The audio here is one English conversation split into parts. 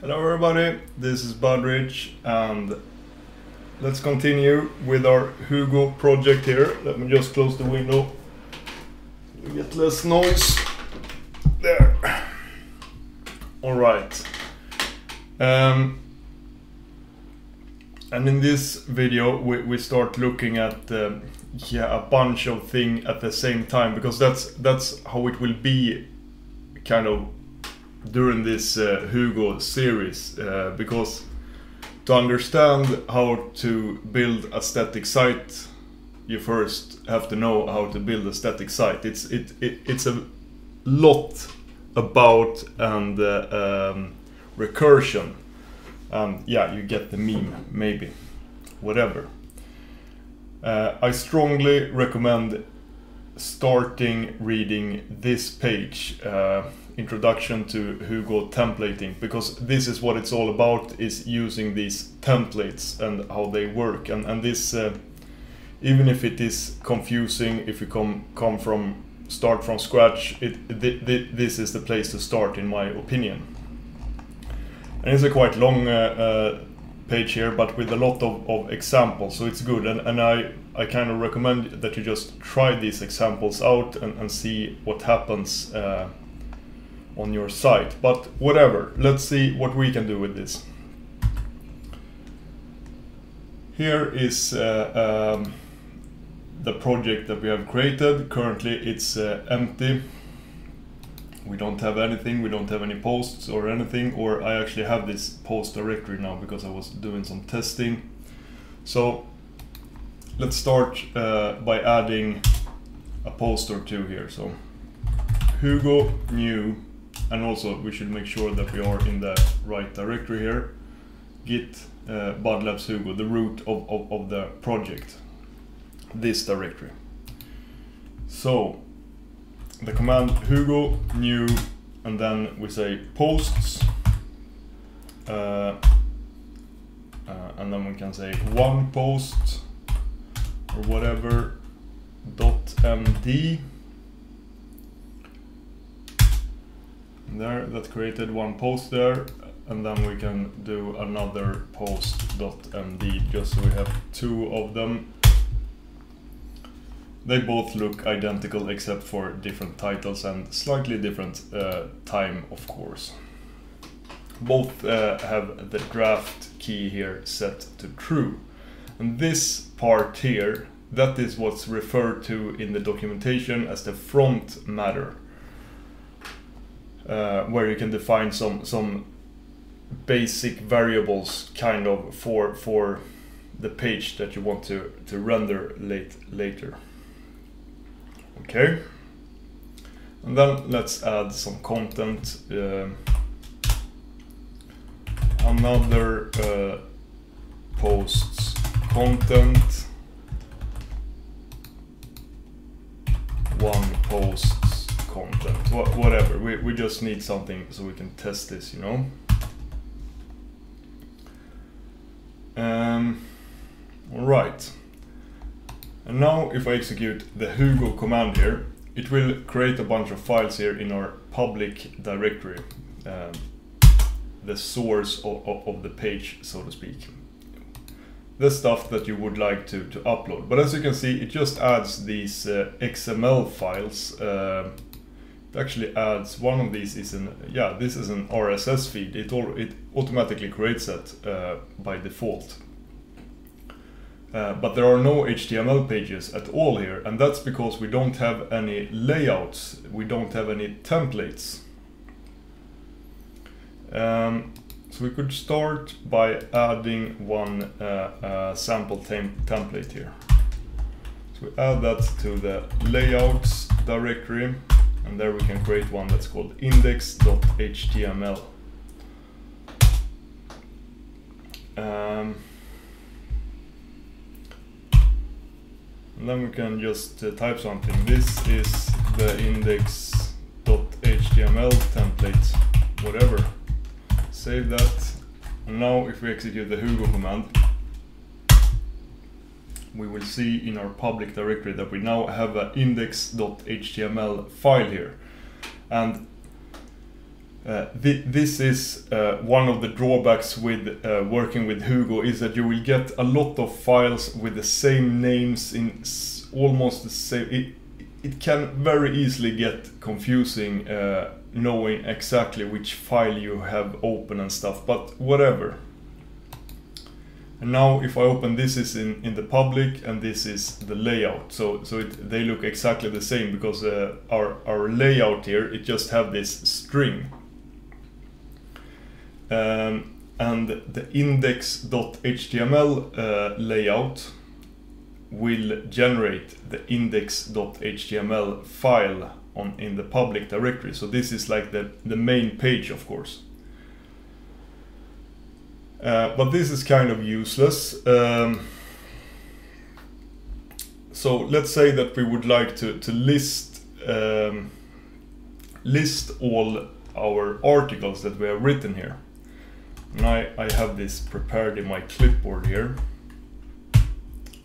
Hello everybody, this is Budrich and let's continue with our Hugo project here. Let me just close the window. We get less noise. There. Alright. Um, and in this video we, we start looking at um, yeah a bunch of things at the same time because that's that's how it will be kind of during this uh, Hugo series uh, because to understand how to build a static site you first have to know how to build a static site. It's it, it it's a lot about and uh, um, recursion. And yeah you get the meme maybe. Whatever. Uh, I strongly recommend starting reading this page uh, introduction to Hugo templating because this is what it's all about is using these templates and how they work. And, and this uh, even if it is confusing if you come come from start from scratch it, th th this is the place to start in my opinion. And it's a quite long uh, uh, page here but with a lot of, of examples so it's good. And, and I, I kind of recommend that you just try these examples out and, and see what happens uh, on your site. But whatever, let's see what we can do with this. Here is uh, um, the project that we have created. Currently it's uh, empty. We don't have anything, we don't have any posts or anything, or I actually have this post directory now because I was doing some testing. So let's start uh, by adding a post or two here. So Hugo new and also we should make sure that we are in the right directory here. Git uh, budlabs hugo the root of, of, of the project. This directory. So the command hugo new and then we say posts. Uh, uh, and then we can say one post or whatever dot md there that created one post there and then we can do another post.md just so we have two of them. They both look identical except for different titles and slightly different uh, time of course. Both uh, have the draft key here set to true. And this part here that is what's referred to in the documentation as the front matter uh, where you can define some some basic variables kind of for for the page that you want to to render late later. Okay. And then let's add some content uh, another uh, posts content one post content, Wh whatever. We, we just need something so we can test this, you know. Um, Alright. And now if I execute the Hugo command here, it will create a bunch of files here in our public directory. Um, the source of, of, of, the page, so to speak. The stuff that you would like to, to upload. But as you can see, it just adds these uh, XML files uh, actually adds one of these is an yeah this is an RSS feed. It all it automatically creates that uh, by default. Uh, but there are no HTML pages at all here and that's because we don't have any layouts. We don't have any templates. Um, so we could start by adding one uh, uh sample tem template here. So we add that to the layouts directory and there we can create one that's called index.html. Um, and then we can just uh, type something. This is the index.html template, whatever. Save that. And now if we execute the Hugo command, we will see in our public directory that we now have an index.html file here. And Uh, th this is uh, one of the drawbacks with uh, working with Hugo is that you will get a lot of files with the same names in almost the same. It, it can very easily get confusing uh, knowing exactly which file you have open and stuff, but whatever. And now if I open this is in, in the public and this is the layout. So so it, they look exactly the same because uh, our, our layout here, it just have this string. Um, and the index.html uh, layout will generate the index.html file on in the public directory. So this is like the, the main page, of course. Uh, but this is kind of useless. Um, so let's say that we would like to, to list um, list all our articles that we have written here. And I, I have this prepared in my clipboard here.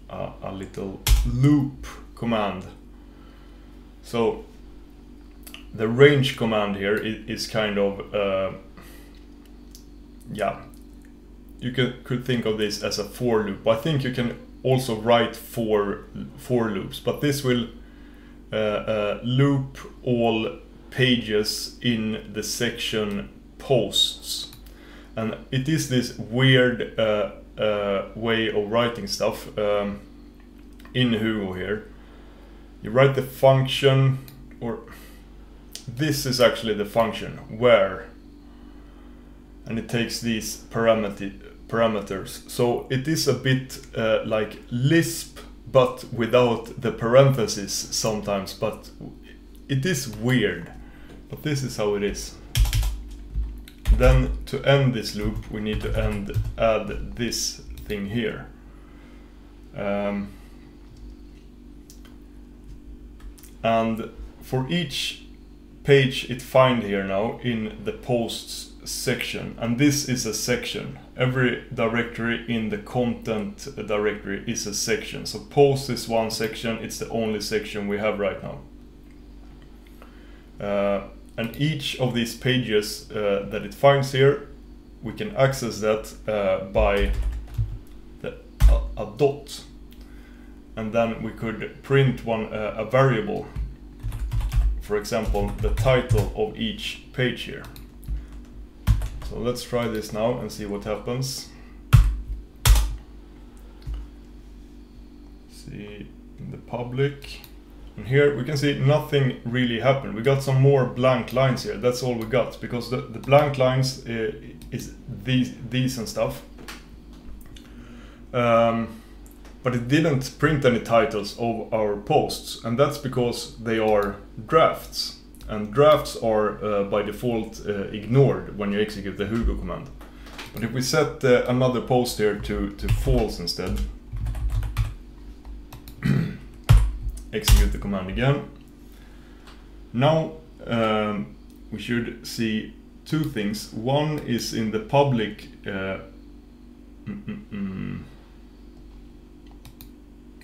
Uh, a little loop command. So the range command here is, is kind of uh, yeah you could, could think of this as a for loop. I think you can also write for for loops, but this will uh, uh, loop all pages in the section posts, and it is this weird uh, uh way of writing stuff um, in Hugo here. You write the function, or this is actually the function where, and it takes these parameter parameters. So it is a bit uh, like Lisp, but without the parentheses sometimes. But it is weird. But this is how it is. Then to end this loop, we need to end add this thing here. Um, and for each page it find here now in the posts section and this is a section every directory in the content directory is a section. So post is one section it's the only section we have right now. Uh, and each of these pages uh, that it finds here we can access that uh, by the, a, a, dot. And then we could print one uh, a variable. For example the title of each page here so let's try this now and see what happens. See in the public. And here we can see nothing really happened. We got some more blank lines here. That's all we got because the, the blank lines uh, is these, these and stuff. Um, but it didn't print any titles of our posts and that's because they are drafts and drafts are uh, by default uh, ignored when you execute the Hugo command. But if we set uh, another post here to, to false instead, execute the command again. Now um, we should see two things. One is in the public uh, mm -mm -mm.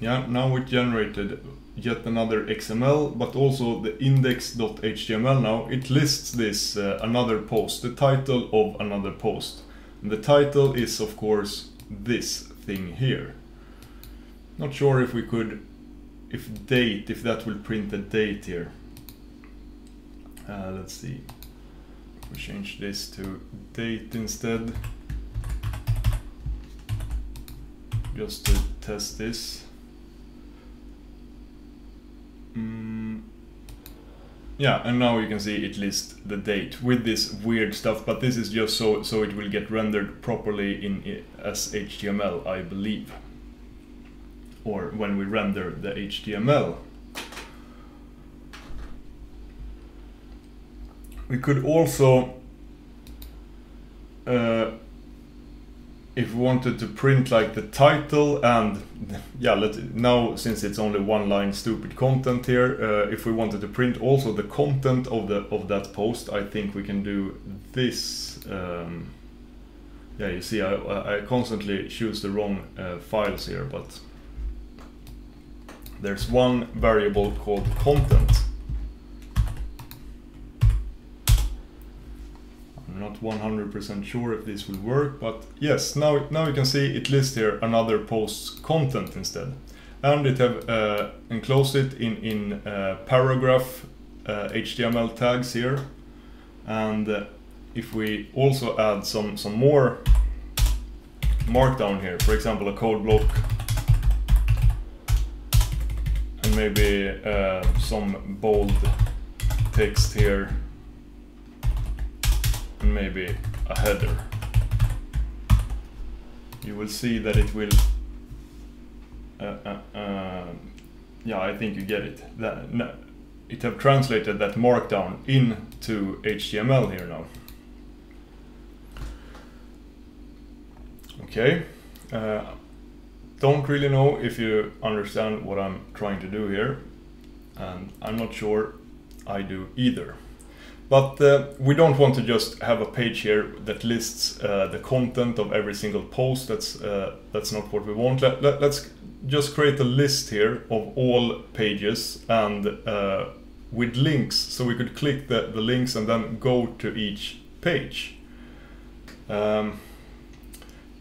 Yeah, now we generated yet another XML, but also the index.html now, it lists this uh, another post, the title of another post. And the title is of course this thing here. Not sure if we could, if date, if that will print the date here. Uh, let's see. We change this to date instead. Just to test this. Mm, yeah, and now you can see it lists the date with this weird stuff, but this is just so so it will get rendered properly in as HTML, I believe. Or when we render the HTML. We could also uh, if we wanted to print like the title and yeah let now since it's only one line stupid content here uh, if we wanted to print also the content of the of that post I think we can do this um, yeah you see I, I constantly choose the wrong uh, files here but there's one variable called content not 100% sure if this will work, but yes, now, now you can see it lists here another post's content instead. And it have uh, enclosed it in, in uh, paragraph HTML uh, tags here. And uh, if we also add some, some more markdown here, for example a code block and maybe uh, some bold text here maybe a header. You will see that it will, uh, uh, uh yeah, I think you get it. That, no, it have translated that markdown into HTML here now. Okay, uh, don't really know if you understand what I'm trying to do here and I'm not sure I do either. But uh, we don't want to just have a page here that lists uh, the content of every single post. That's uh, that's not what we want. Let, let, us just create a list here of all pages and uh, with links. So we could click the, the links and then go to each page. Um,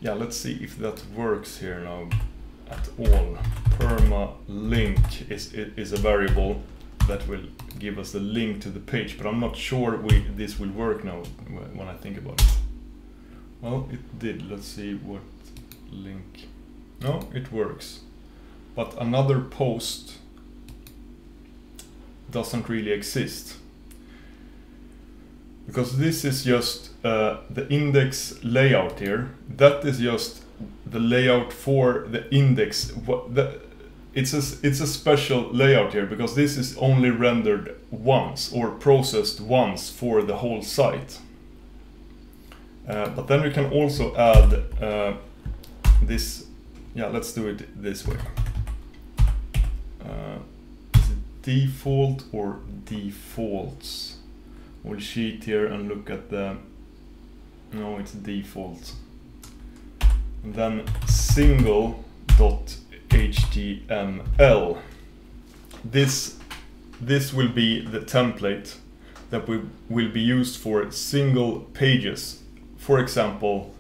yeah, let's see if that works here now at all. Perma link is, is a variable that will give us the link to the page, but I'm not sure we, this will work now when I think about it. Well, it did. Let's see what link. No, it works. But another post doesn't really exist. Because this is just uh, the index layout here. That is just the layout for the index. What the, it's a, it's a special layout here because this is only rendered once or processed once for the whole site. Uh, but then we can also add uh, this, yeah, let's do it this way. Uh, is it default or defaults? We'll cheat here and look at the, no, it's default. And then single dot HTML. This, this will be the template that we will be used for single pages. For example,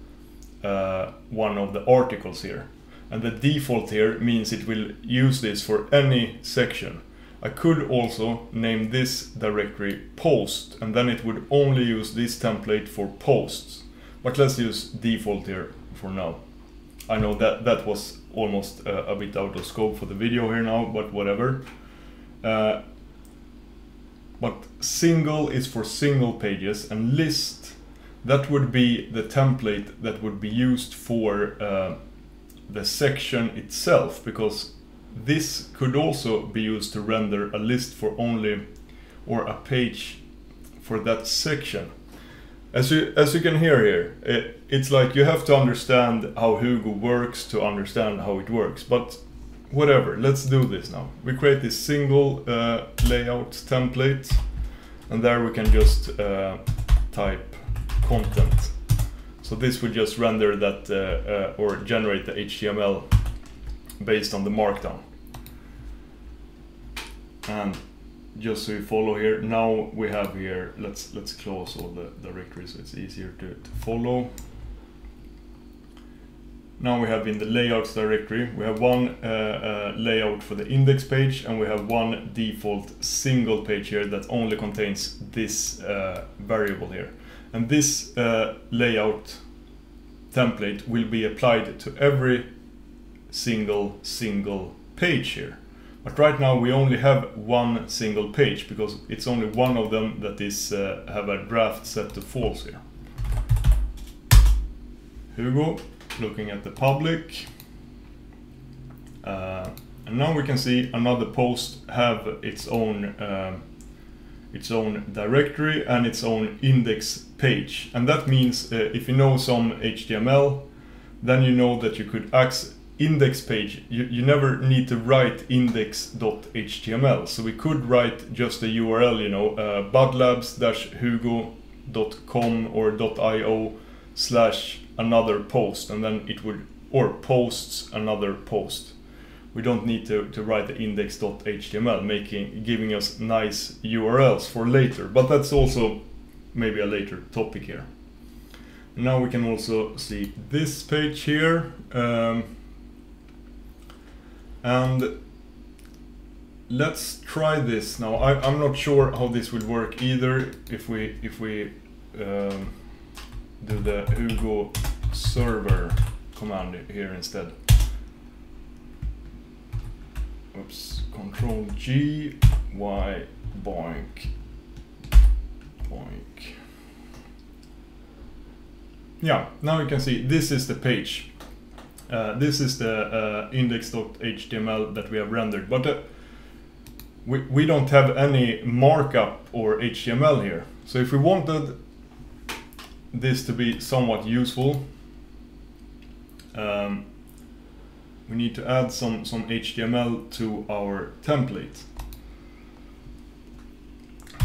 uh, one of the articles here. And the default here means it will use this for any section. I could also name this directory post and then it would only use this template for posts. But let's use default here for now. I know that that was almost uh, a bit out of scope for the video here now, but whatever. Uh, but single is for single pages and list, that would be the template that would be used for uh, the section itself because this could also be used to render a list for only or a page for that section. As you as you can hear here, it, it's like you have to understand how Hugo works to understand how it works. But whatever, let's do this now. We create this single uh, layout template, and there we can just uh, type content. So this will just render that uh, uh or generate the HTML based on the markdown. And just so you follow here, now we have here, let's let's close all the directories so it's easier to, to follow. Now we have in the layouts directory, we have one uh, uh, layout for the index page and we have one default single page here that only contains this uh, variable here. And this uh, layout template will be applied to every single single page here. But right now we only have one single page because it's only one of them that is uh, have a draft set to false here. Hugo looking at the public. Uh, and now we can see another post have its own uh, its own directory and its own index page. And that means uh, if you know some HTML, then you know that you could access index page, you, you never need to write index.html. So we could write just a URL, you know, uh, budlabs-hugo.com or .io slash another post, and then it would, or posts another post. We don't need to, to write the index.html, making giving us nice URLs for later, but that's also maybe a later topic here. now we can also see this page here. Um, and let's try this now. I, am not sure how this will work either if we if we um, do the Hugo server command here instead. Oops, Control G, Y, boink, boink. Yeah, now you can see this is the page. Uh, this is the uh, index.html that we have rendered, but uh, we, we don't have any markup or HTML here. So if we wanted this to be somewhat useful, um, we need to add some, some HTML to our template.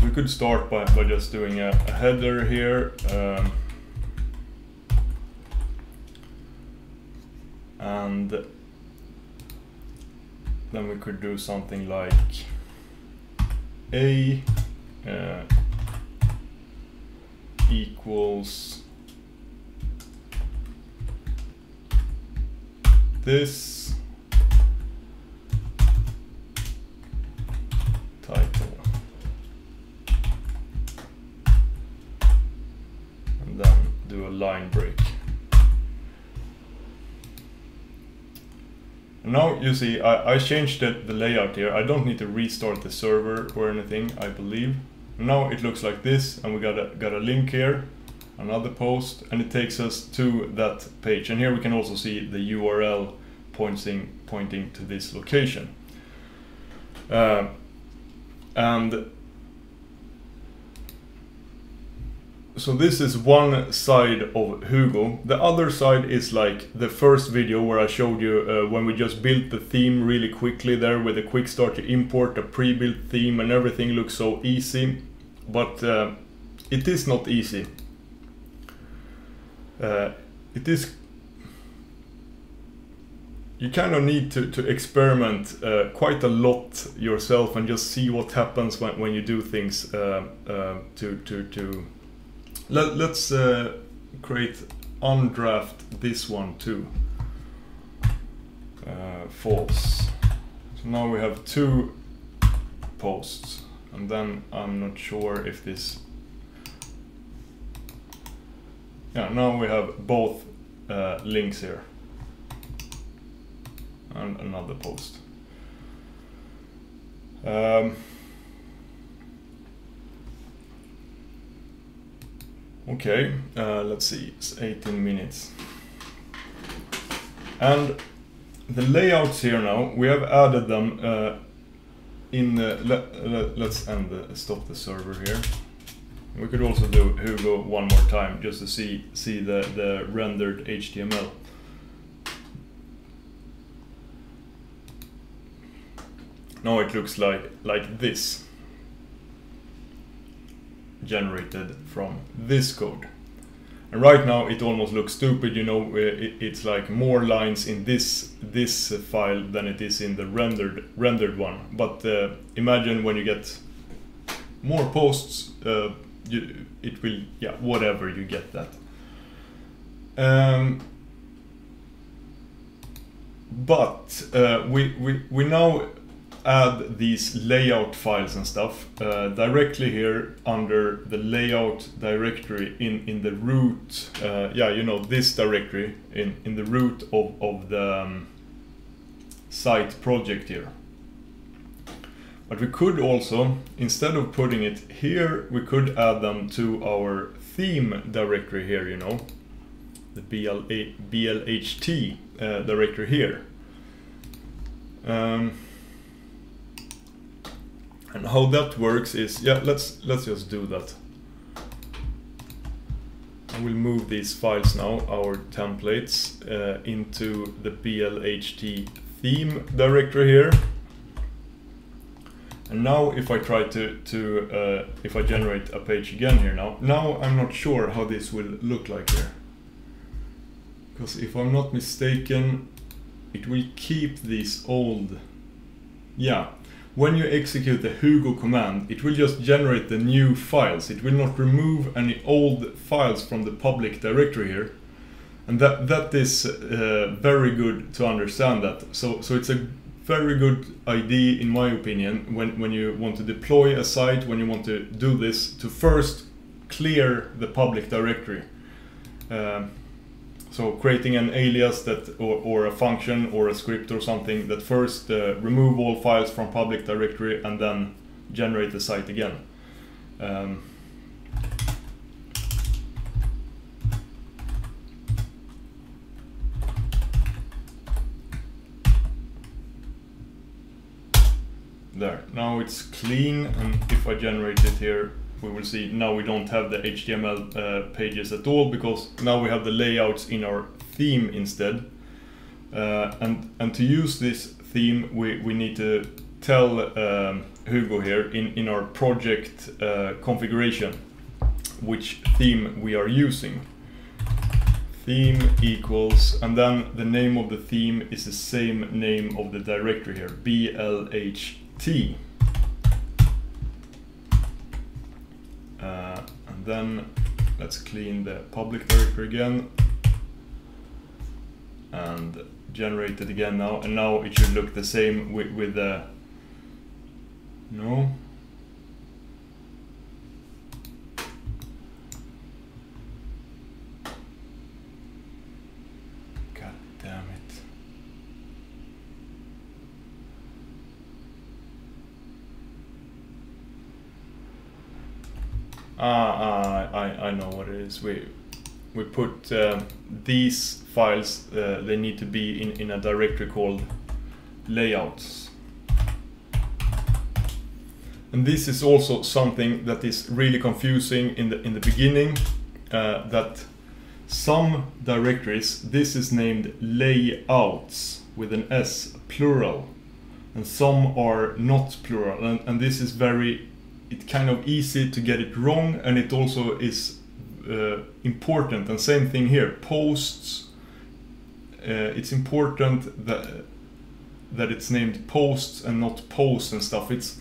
We could start by, by just doing a, a header here. Um, and then we could do something like a uh, equals this title. And then do a line break now you see I, I changed the, the layout here. I don't need to restart the server or anything I believe. Now it looks like this and we got a, got a link here another post and it takes us to that page. And here we can also see the URL pointing pointing to this location. Uh, and so this is one side of Hugo. The other side is like the first video where I showed you uh, when we just built the theme really quickly there with a quick start to import a pre-built theme and everything looks so easy. But uh, it is not easy. Uh, it is you kind of need to, to experiment uh, quite a lot yourself and just see what happens when, when you do things uh, uh, to, to, to let, us uh, create undraft this one too. Uh, false. So now we have two posts and then I'm not sure if this yeah now we have both uh, links here and another post um, Okay, uh, let's see, it's 18 minutes. And the layouts here now, we have added them uh, in the, let, let, let's end the, stop the server here. We could also do Hugo one more time just to see see the, the rendered HTML. Now it looks like like this generated from this code. And right now it almost looks stupid, you know, it's like more lines in this this file than it is in the rendered rendered one. But uh, imagine when you get more posts, uh, you, it will, yeah, whatever, you get that. Um, but uh, we, we, we now add these layout files and stuff uh, directly here under the layout directory in, in the root, uh, yeah, you know, this directory in, in the root of, of the um, site project here. But we could also, instead of putting it here, we could add them to our theme directory here, you know, the BLA, BLHT uh, directory here. Um, and how that works is, yeah, let's let's just do that. I will move these files now, our templates, uh, into the BLHT theme directory here. And now if I try to, to uh, if I generate a page again here now, now I'm not sure how this will look like here. Because if I'm not mistaken, it will keep these old, yeah, when you execute the Hugo command, it will just generate the new files. It will not remove any old files from the public directory here. And that that is uh, very good to understand that. So so it's a very good idea in my opinion when when you want to deploy a site when you want to do this to first clear the public directory. Um, so creating an alias that or, or, a function or a script or something that first uh, remove all files from public directory and then generate the site again. Um, there, now it's clean and if I generate it here we will see now we don't have the HTML uh, pages at all because now we have the layouts in our theme instead. Uh, and, and to use this theme, we, we need to tell um, Hugo here in, in our project uh, configuration which theme we are using. Theme equals, and then the name of the theme is the same name of the directory here, BLHT. Uh, and then let's clean the public directory again. And generate it again now. And now it should look the same with, with the no Ah, uh, I, I know what it is. We we put uh, these files, uh, they need to be in, in a directory called layouts. And this is also something that is really confusing in the in the beginning, uh, that some directories, this is named layouts with an S, plural, and some are not plural, and, and this is very it's kind of easy to get it wrong and it also is uh, important. And same thing here posts uh, it's important that that it's named posts and not posts and stuff. It's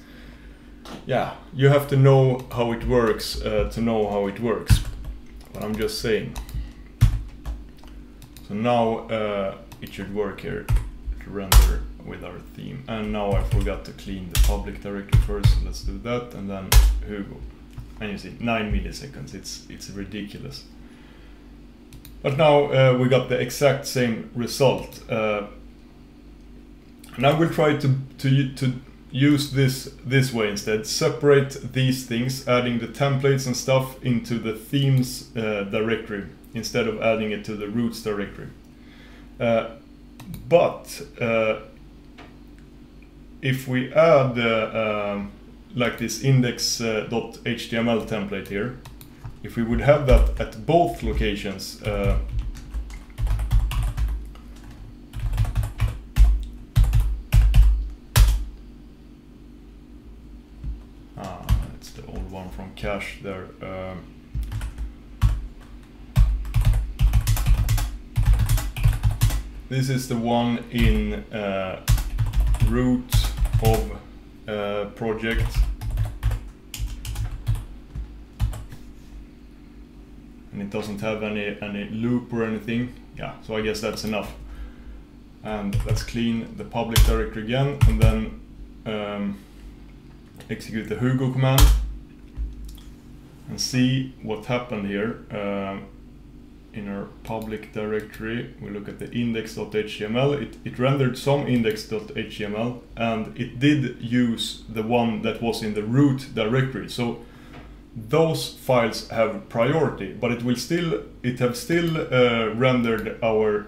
yeah you have to know how it works uh, to know how it works but I'm just saying. So now uh, it should work here to render with our theme. And now I forgot to clean the public directory first, so let's do that, and then Hugo. And you see, 9 milliseconds, it's, it's ridiculous. But now uh, we got the exact same result. Uh, and I will try to, to, to use this this way instead. Separate these things, adding the templates and stuff into the themes uh, directory instead of adding it to the roots directory. Uh, but uh, if we add um, like this index.html uh, template here, if we would have that at both locations, uh, ah, it's the old one from cache there. Um, this is the one in uh, root of a project and it doesn't have any any loop or anything. Yeah so I guess that's enough. And let's clean the public directory again and then um, execute the Hugo command and see what happened here. Um, in our public directory, we look at the index.html, it, it rendered some index.html and it did use the one that was in the root directory. So those files have priority, but it will still, it have still uh, rendered our,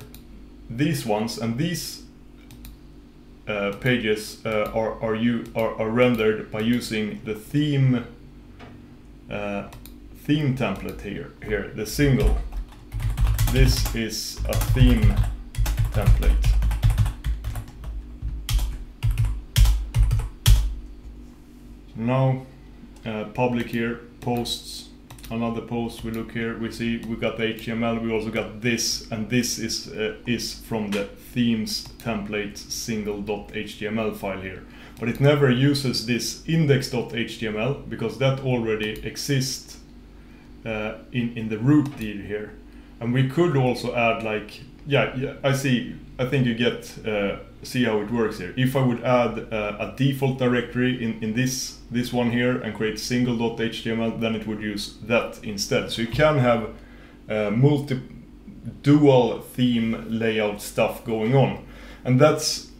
these ones and these uh, pages uh, are, are, you, are, are rendered by using the theme uh, theme template here, here, the single this is a theme template. Now uh, public here, posts, another post, we look here, we see we got the HTML, we also got this, and this is, uh, is from the themes template single.html file here. but it never uses this index.html because that already exists uh, in, in the root deal here. And we could also add like, yeah, yeah I see, I think you get, uh, see how it works here. If I would add uh, a default directory in, in this, this one here and create single.html, then it would use that instead. So you can have uh, multi dual theme layout stuff going on. And that's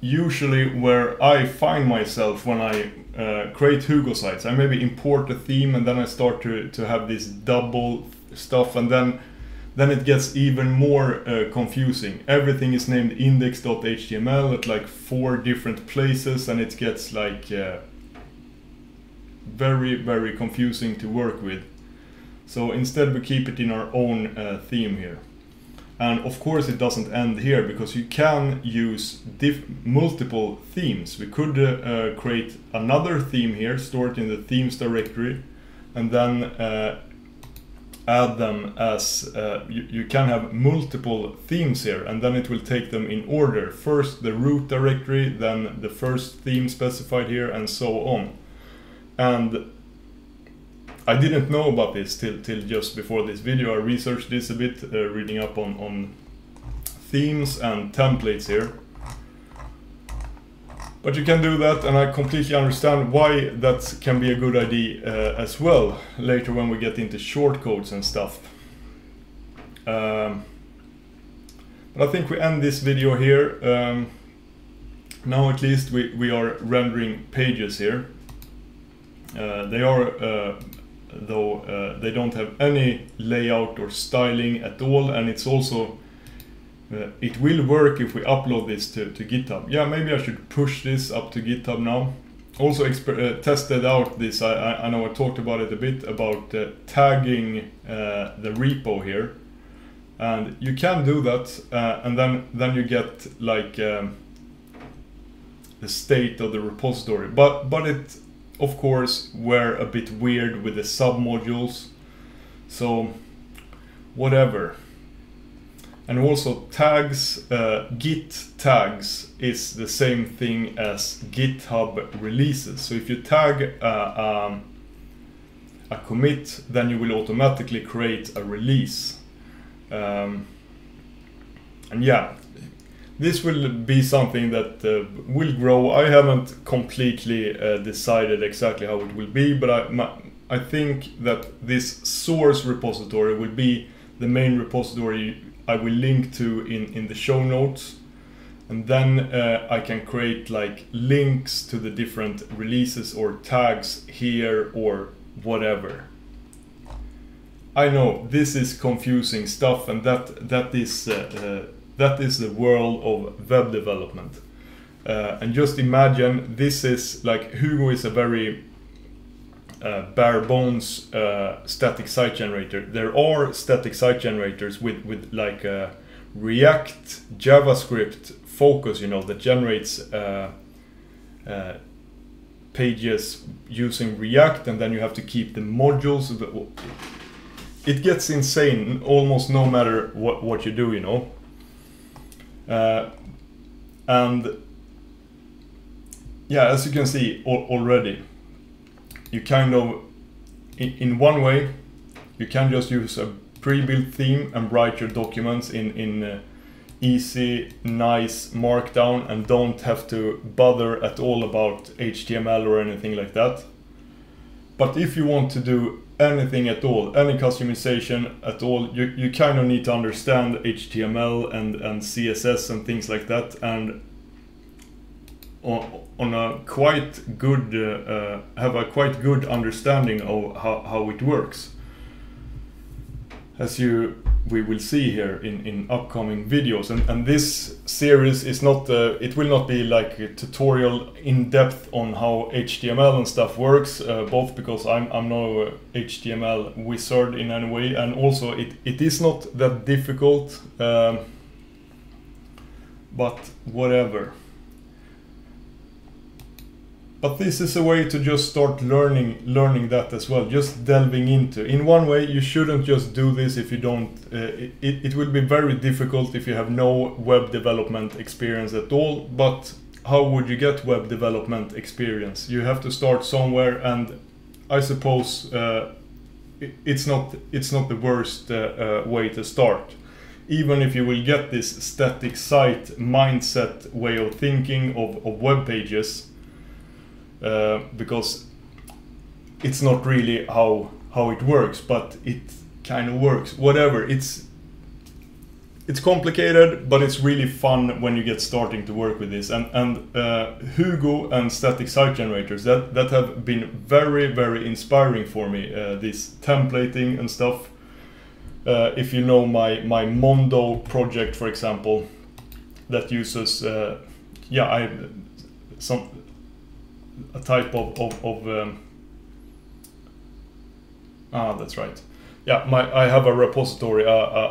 usually where I find myself when I uh, create Hugo sites. I maybe import a theme and then I start to, to have this double stuff and then then it gets even more uh, confusing. Everything is named index.html at like four different places and it gets like uh, very very confusing to work with. So instead we keep it in our own uh, theme here. And of course it doesn't end here because you can use multiple themes. We could uh, uh, create another theme here, store it in the themes directory, and then uh, add them as uh, you, you, can have multiple themes here and then it will take them in order. First the root directory, then the first theme specified here and so on. And I didn't know about this till, till just before this video. I researched this a bit, uh, reading up on, on themes and templates here. But you can do that and I completely understand why that can be a good idea uh, as well later when we get into shortcodes and stuff. Um, but I think we end this video here. Um, now at least we, we are rendering pages here. Uh, they are uh, though uh, they don't have any layout or styling at all and it's also uh, it will work if we upload this to, to github. Yeah maybe I should push this up to github now. Also uh, tested out this I, I, I, know I talked about it a bit about uh, tagging uh, the repo here. And you can do that uh, and then then you get like um, the state of the repository. But but it of course were a bit weird with the submodules. So whatever and also tags uh, git tags is the same thing as github releases so if you tag uh, um, a commit then you will automatically create a release um, and yeah this will be something that uh, will grow. I haven't completely uh, decided exactly how it will be, but I, my, I think that this source repository will be the main repository I will link to in, in the show notes. And then uh, I can create like links to the different releases or tags here or whatever. I know this is confusing stuff and that that is uh, uh that is the world of web development. Uh, and just imagine this is like Hugo is a very uh, bare bones uh, static site generator. There are static site generators with, with like a React JavaScript focus, you know, that generates uh, uh, pages using React and then you have to keep the modules. It gets insane almost no matter what, what you do, you know. Uh, and yeah, as you can see already, you kind of, in, in one way, you can just use a pre-built theme and write your documents in, in uh, easy, nice markdown and don't have to bother at all about HTML or anything like that. But if you want to do anything at all, any customization at all, you, you kind of need to understand HTML and, and CSS and things like that. And on, a quite good, uh, uh, have a quite good understanding of how, how it works. As you we will see here in, in upcoming videos. And, and this series is not, uh, it will not be like a tutorial in depth on how HTML and stuff works, uh, both because I'm, I'm no HTML wizard in any way, and also it, it is not that difficult, um, but whatever. But this is a way to just start learning learning that as well, just delving into. In one way, you shouldn't just do this if you don't. Uh, it, it will be very difficult if you have no web development experience at all. But how would you get web development experience? You have to start somewhere, and I suppose uh, it- it's not it's not the worst uh, uh, way to start. Even if you will get this static site mindset way of thinking of, of web pages, uh, because it's not really how how it works, but it kind of works. Whatever. It's it's complicated, but it's really fun when you get starting to work with this. And and uh, Hugo and static site generators that that have been very very inspiring for me. Uh, this templating and stuff. Uh, if you know my my Mondo project, for example, that uses uh, yeah I some a type of of, of um, ah that's right. Yeah my I have a repository a, a,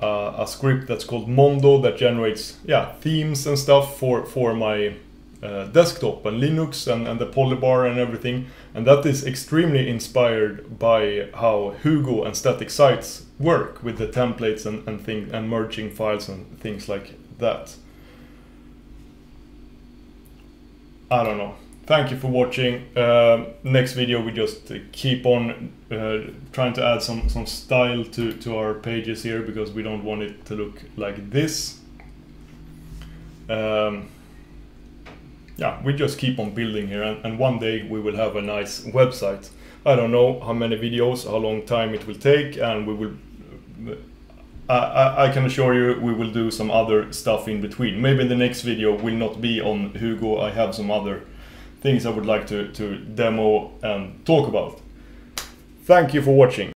a, a, script that's called Mondo that generates yeah themes and stuff for for my uh, desktop and Linux and, and the polybar and everything. And that is extremely inspired by how Hugo and static sites work with the templates and, and thing and merging files and things like that. I don't know. Thank you for watching. Uh, next video we just uh, keep on uh, trying to add some, some style to, to our pages here because we don't want it to look like this. Um, yeah, we just keep on building here and, and one day we will have a nice website. I don't know how many videos, how long time it will take and we will I, I, I can assure you we will do some other stuff in between. Maybe the next video will not be on Hugo. I have some other things I would like to, to demo and talk about. Thank you for watching.